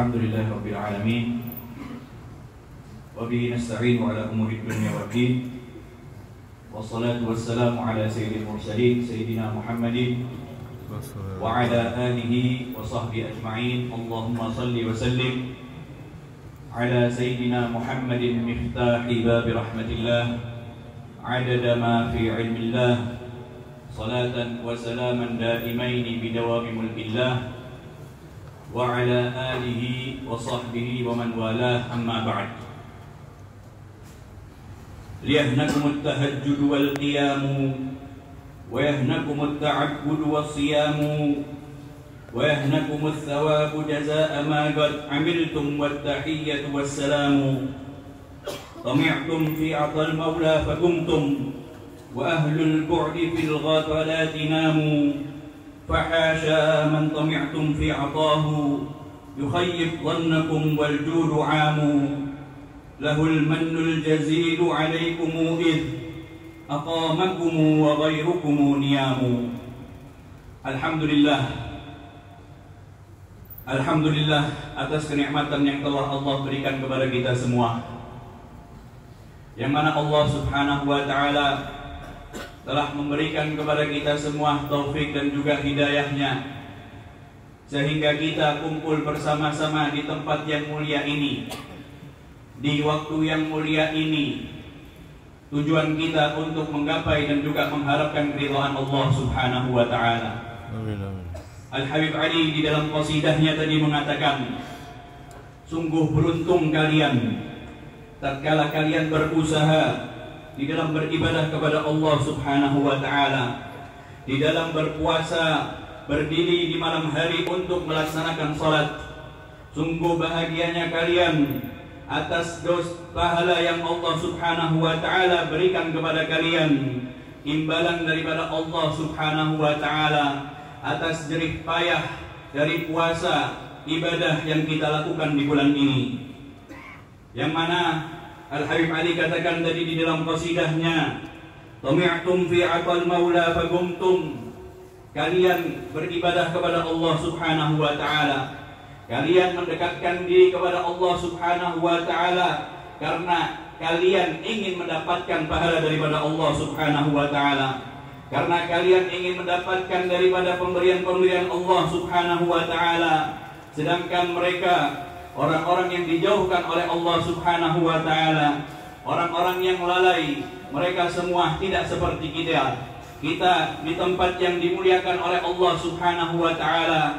الحمد لله رب العالمين. وبه نستعين على أمور الدنيا والدين. والصلاة والسلام على سيد المرسلين سيدنا محمد وعلى آله وصحبه أجمعين. اللهم صل وسلم على سيدنا محمد مفتاح باب رحمة الله عدد ما في علم الله صلاة وسلاما دائمين بدوام ملك الله. وعلى آله وصحبه ومن والاه. أما بعد ليهنكم التهجد والقيام ويهنكم التعبد والصيام ويهنكم الثواب جزاء ما قد عملتم والتحية والسلام. طمعتم في عطى المولى فقمتم وأهل البعد في الغفلات ناموا. فحاشا من طمعتم في عطاه يخيف ظنكم والجود عام. له المن الجزيل عليكم إذ أقامكم وغيركم نيام. الحمد لله. الحمد لله atas kenikmatan yang telah Allah berikan kepada kita semua. Yang mana Allah subhanahu wa ta'ala telah memberikan kepada kita semua taufik dan juga hidayahnya. Sehingga kita kumpul bersama-sama di tempat yang mulia ini. Di waktu yang mulia ini Tujuan kita untuk menggapai dan juga mengharapkan keridhaan Allah subhanahu wa ta'ala. Amin. Al-Habib Ali di dalam qasidahnya tadi mengatakan Sungguh beruntung kalian. Tatkala kalian berusaha di dalam beribadah kepada Allah Subhanahu wa taala di dalam berpuasa berdiri di malam hari untuk melaksanakan salat sungguh bahagianya kalian atas dos pahala yang Allah Subhanahu wa taala berikan kepada kalian imbalan daripada Allah Subhanahu wa taala atas jerih payah dari puasa ibadah yang kita lakukan di bulan ini. Yang mana Al Habib Ali katakan tadi di dalam qasidahnya, "Tami'tum fi aqal maula fagumtum." Kalian beribadah kepada Allah Subhanahu wa taala. Kalian mendekatkan diri kepada Allah Subhanahu wa taala karena kalian ingin mendapatkan pahala daripada Allah Subhanahu wa taala karena kalian ingin mendapatkan daripada pemberian-pemberian Allah Subhanahu wa taala sedangkan mereka orang-orang yang dijauhkan oleh Allah Subhanahu wa taala orang-orang yang lalai mereka semua tidak seperti kita. Kita di tempat yang dimuliakan oleh Allah Subhanahu wa taala